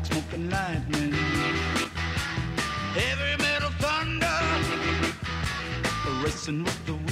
like smoking lightning. Heavy metal thunder, racing with the wind.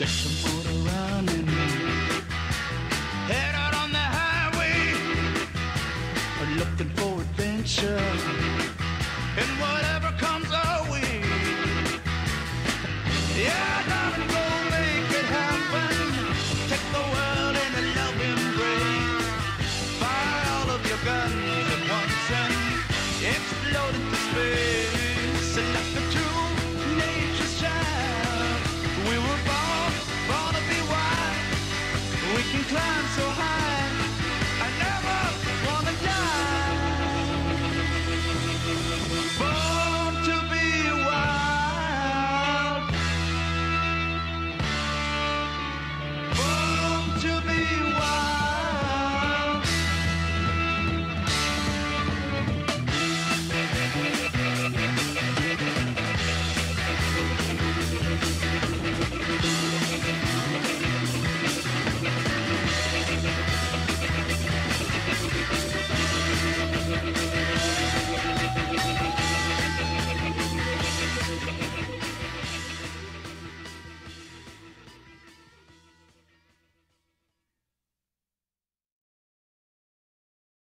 discussion.